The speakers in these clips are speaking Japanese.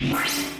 you.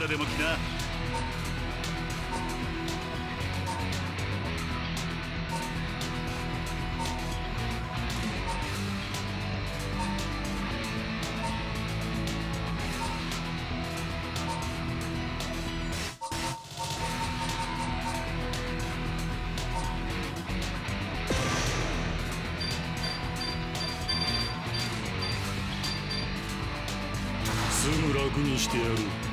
からでも来なすぐ楽にしてやる。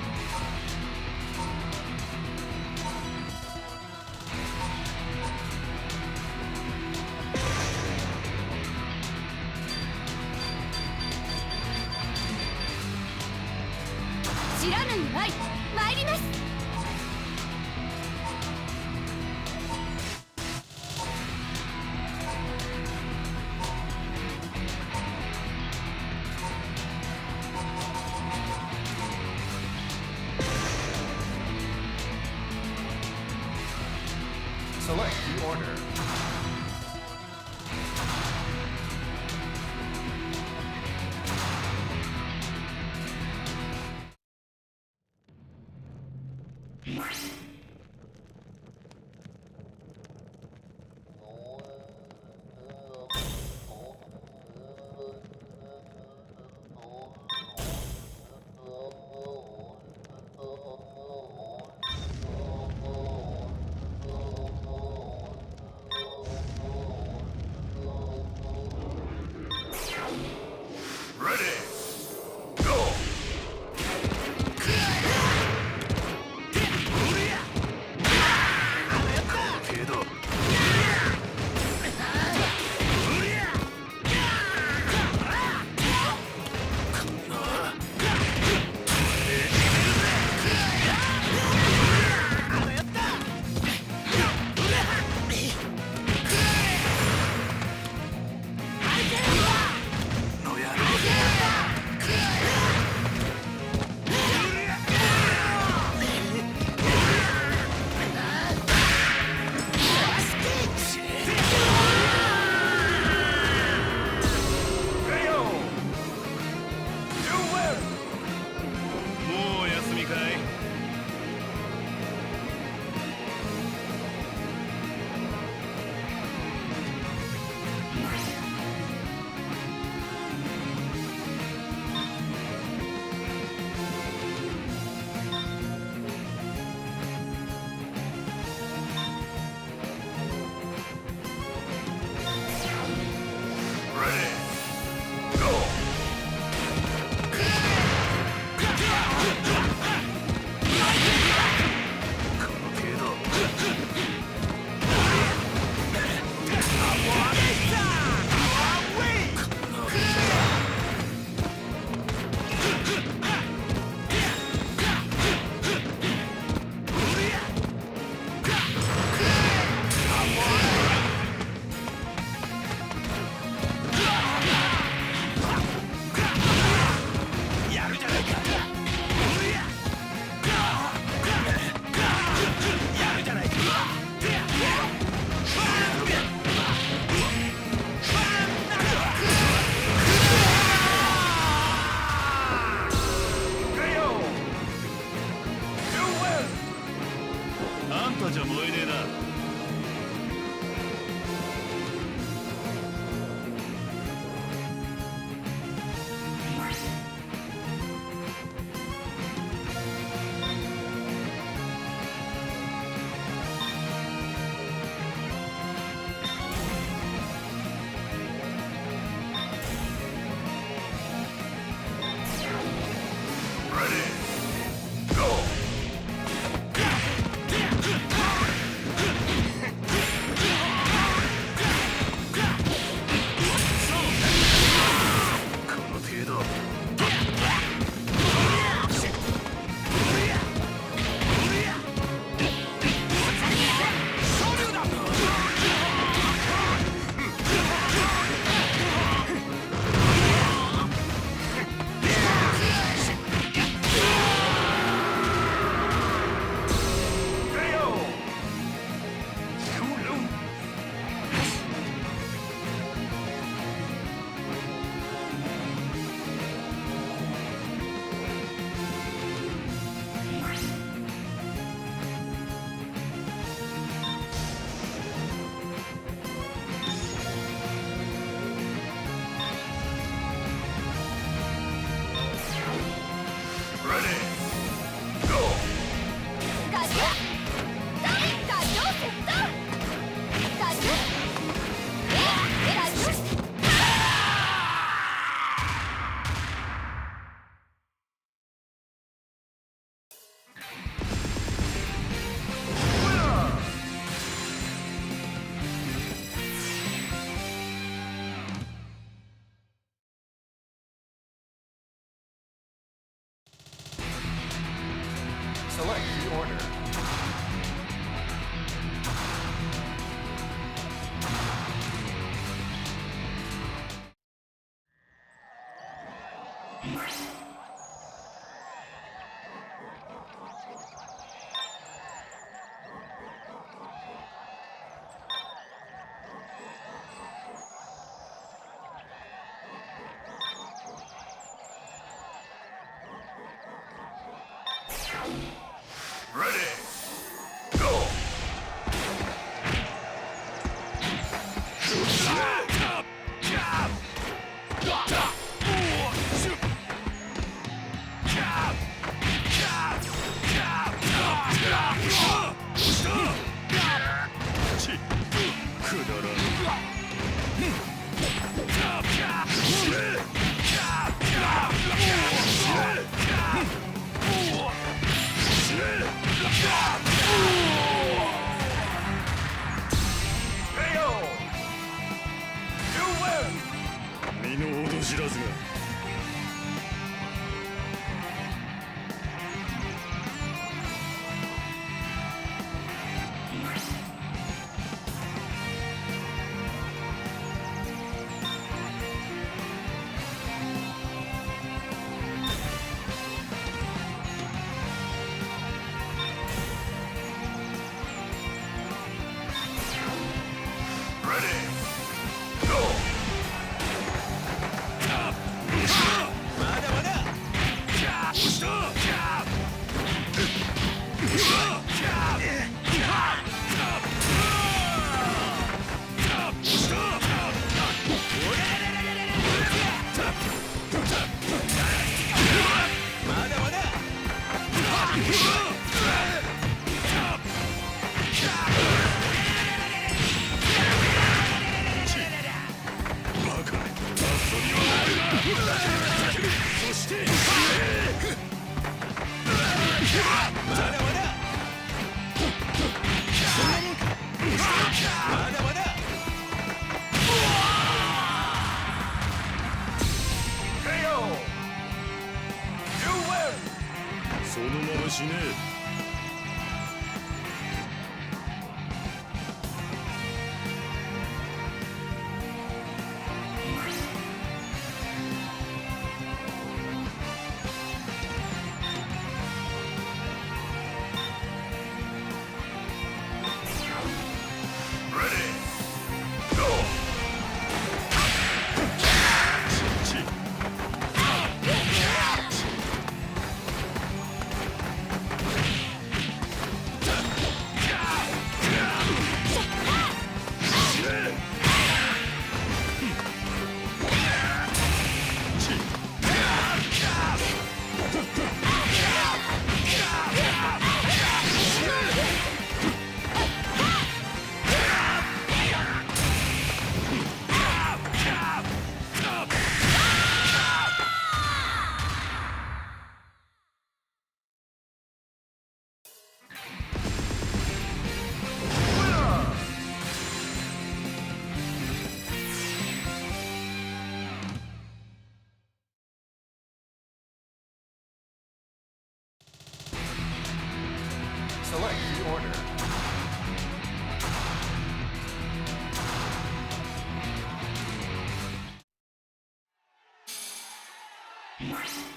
you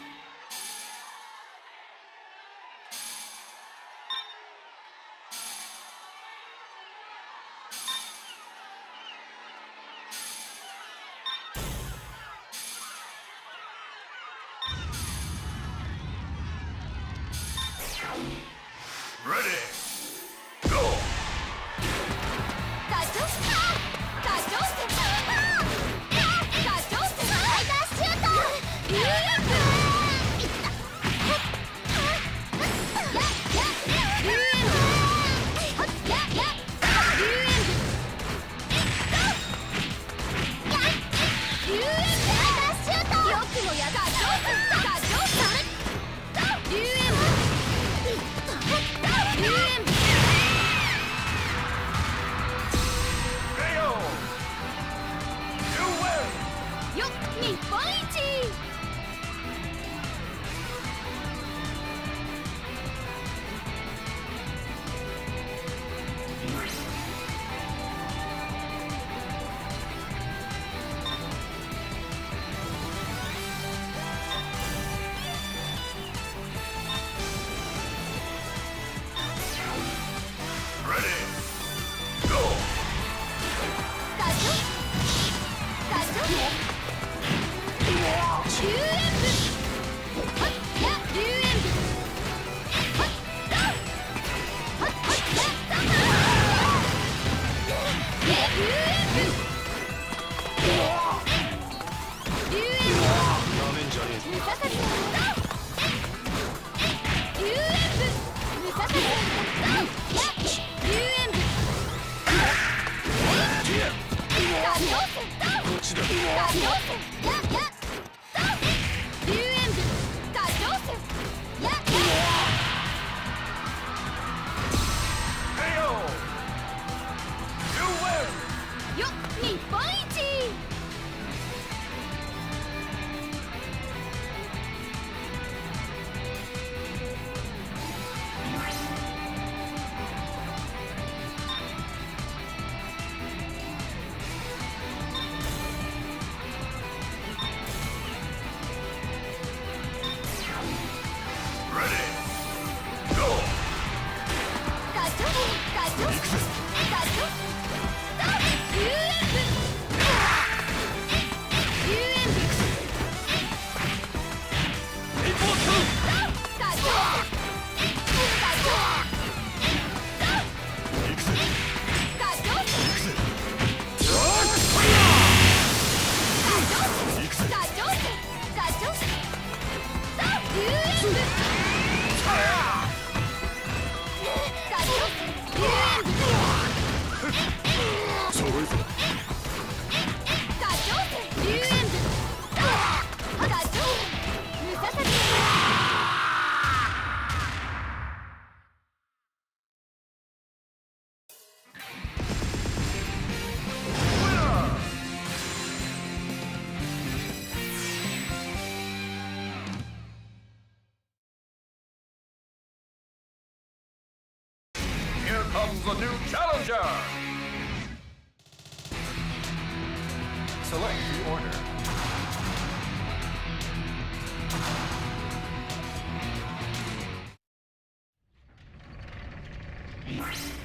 Nice.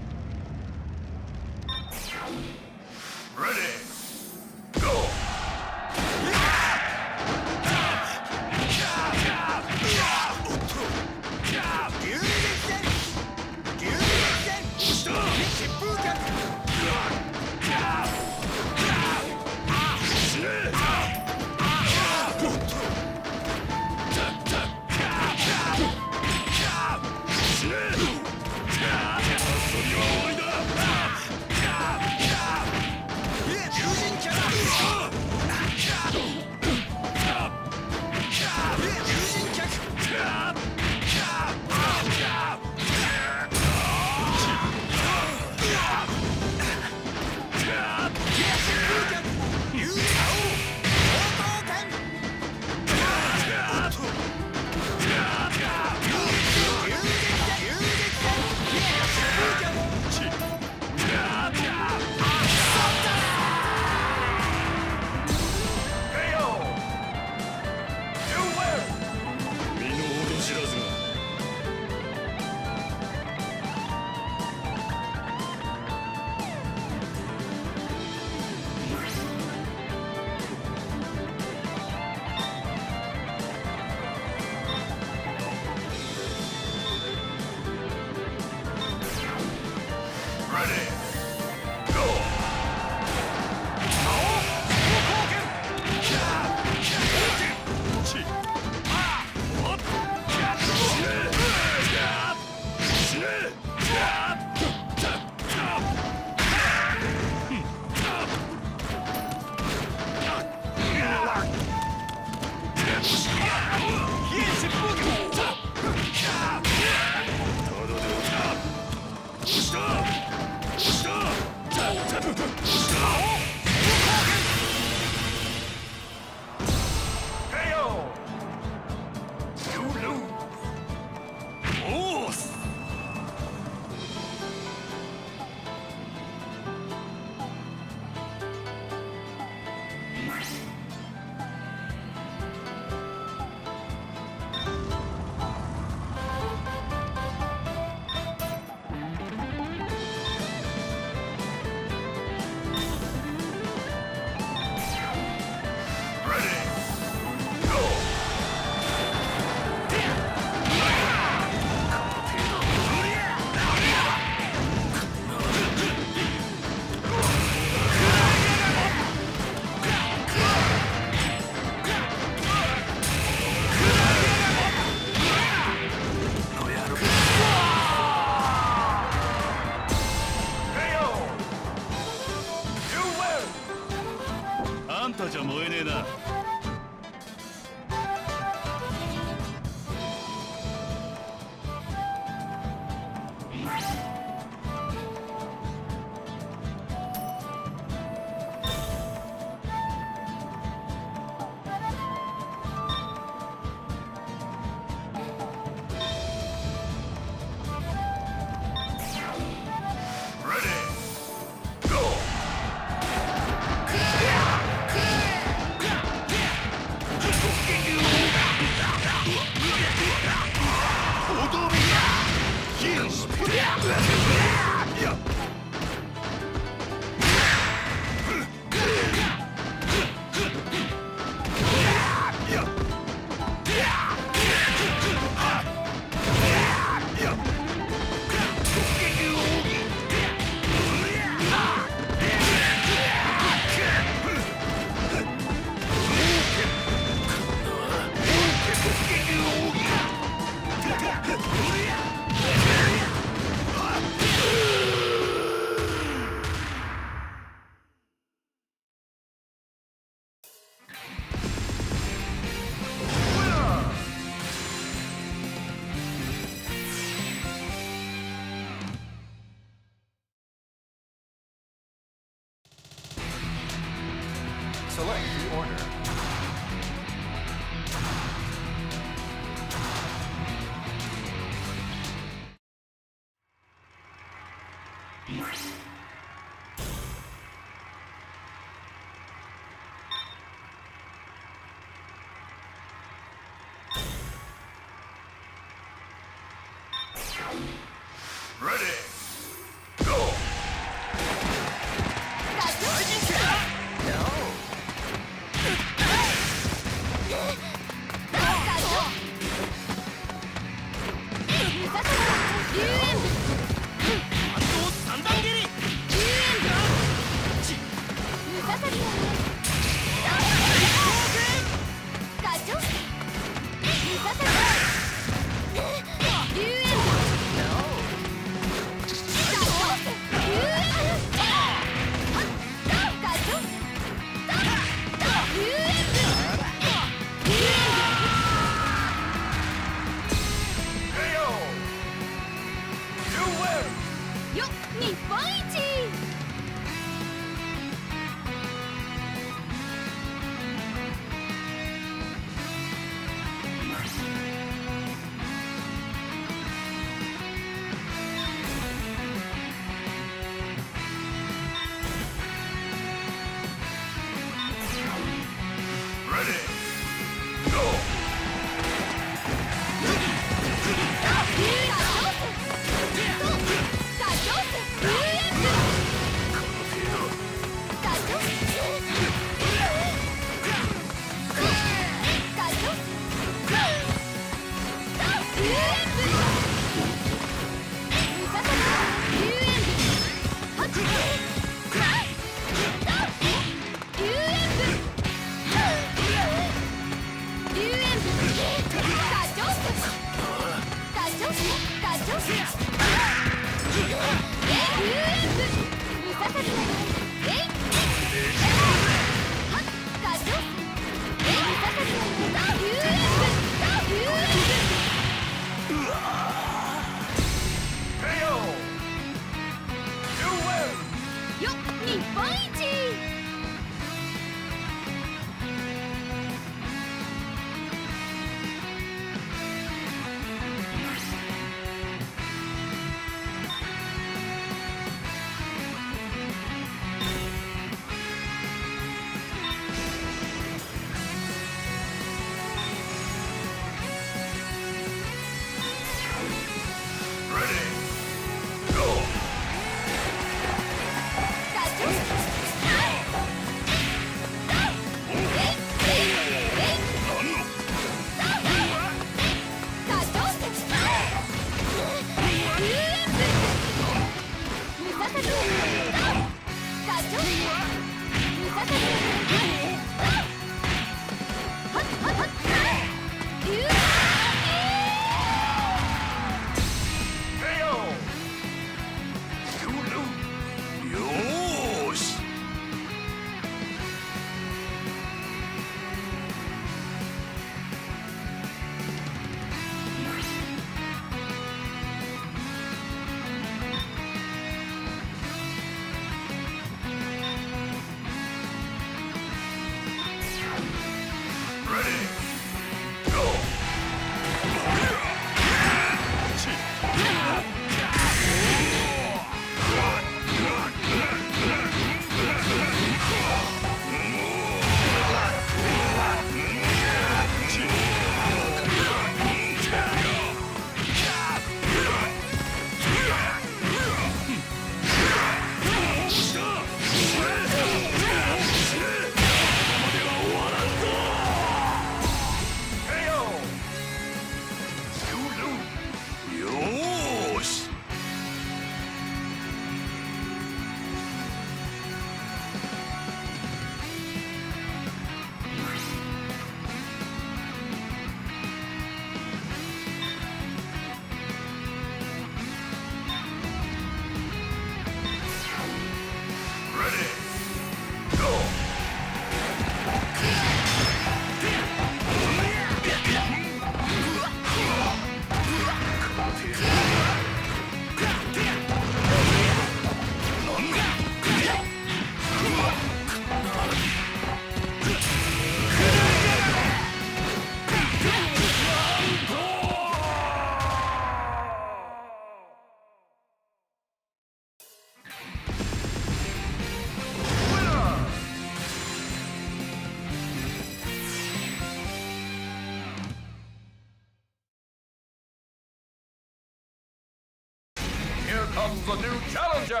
The new challenger.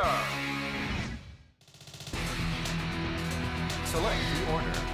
Select the order.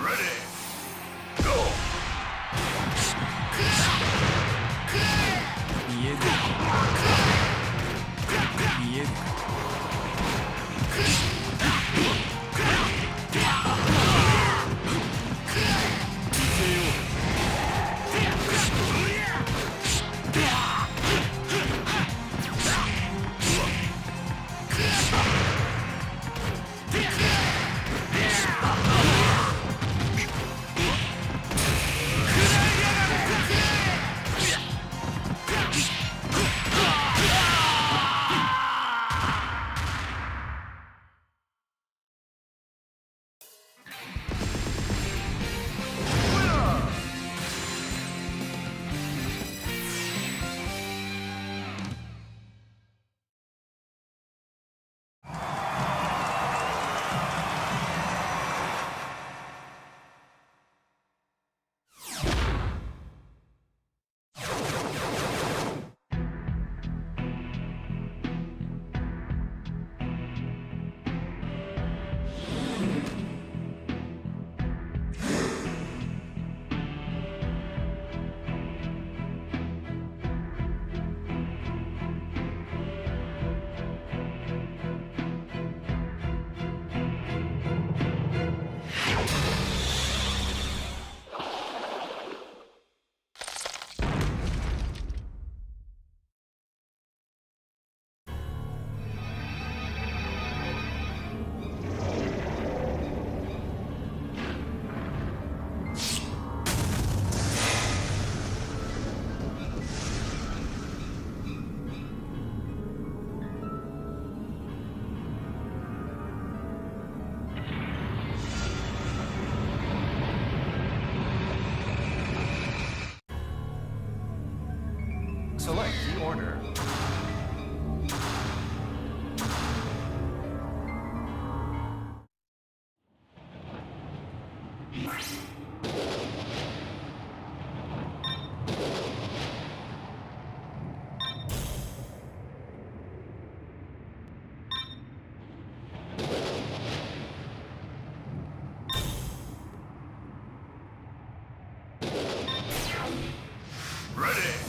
Ready. Ready.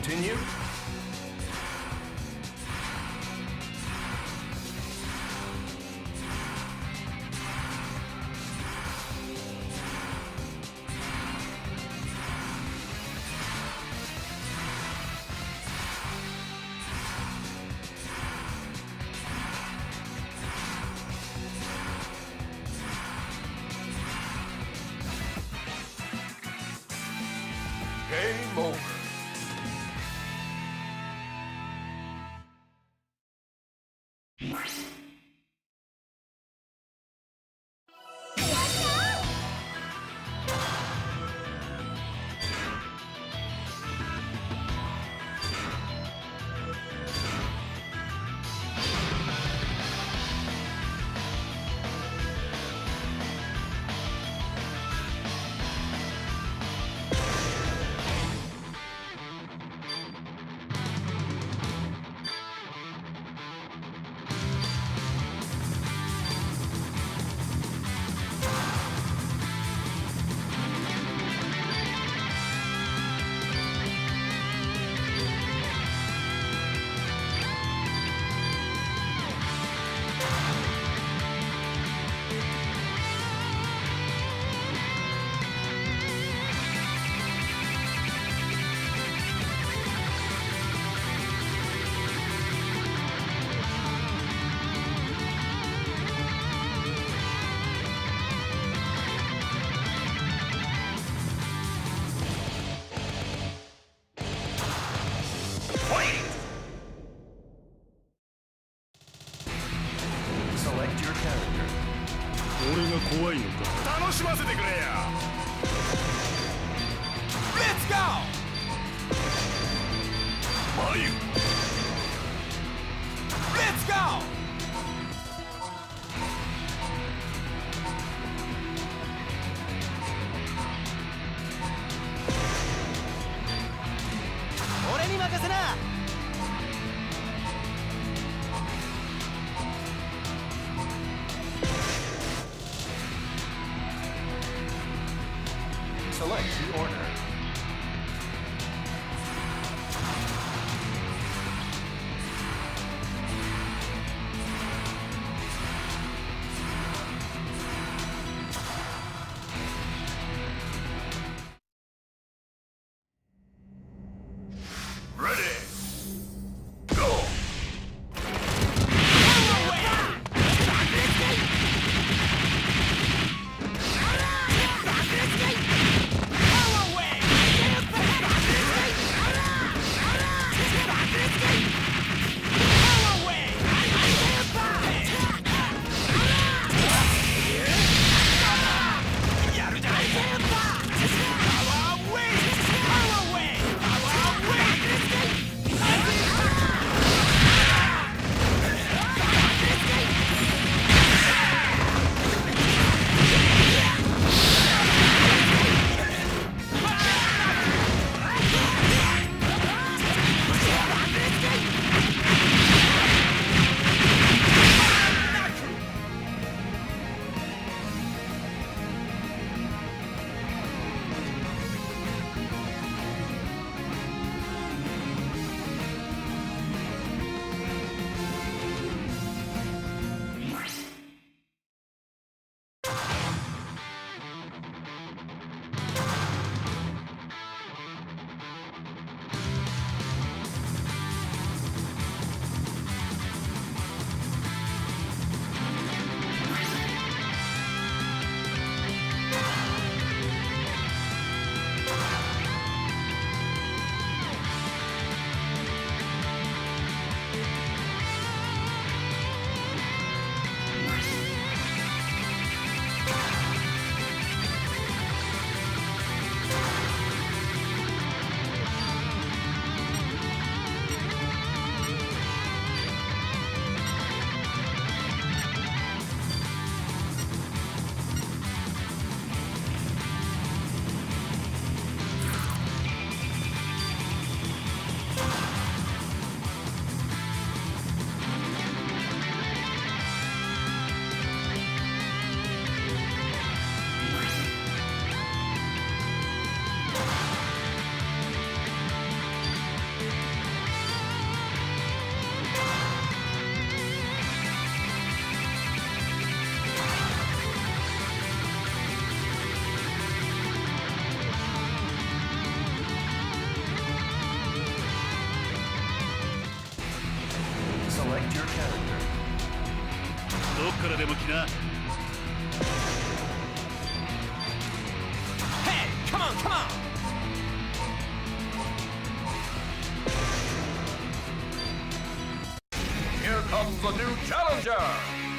continue? 怖いのか楽しませてくれや Let's go! 眉 Let's go! 俺 comes the new challenger!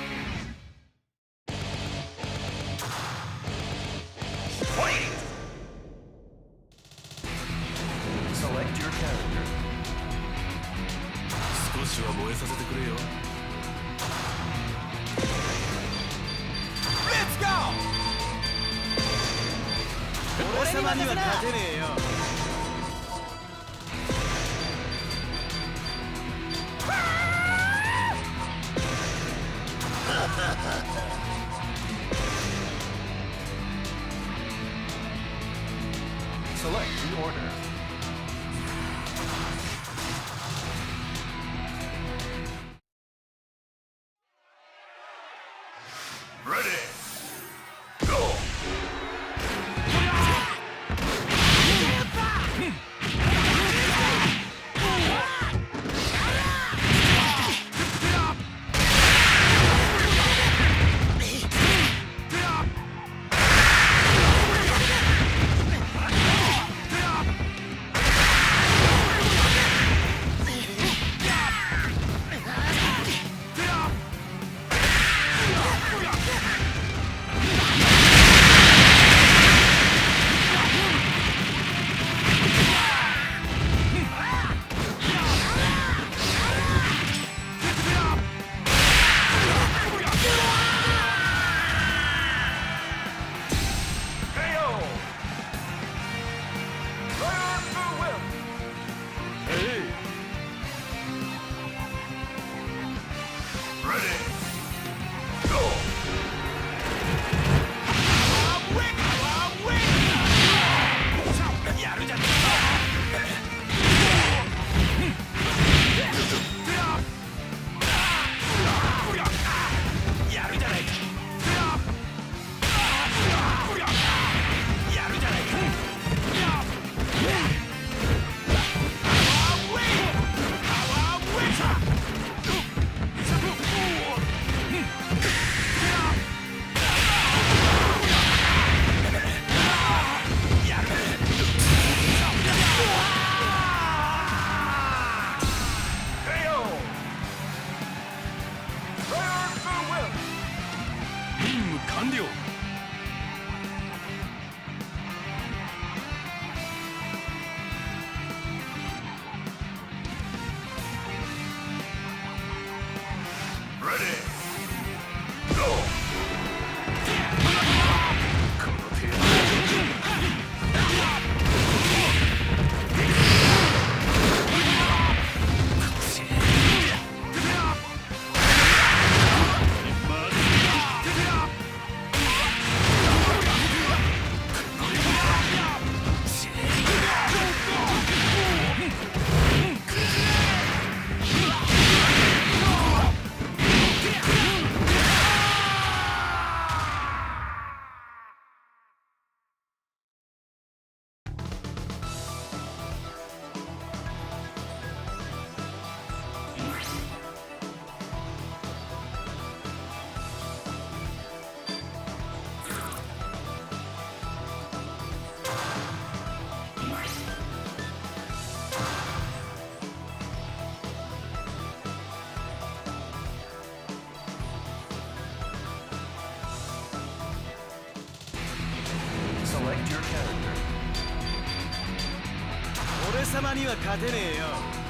様には勝てねえよ。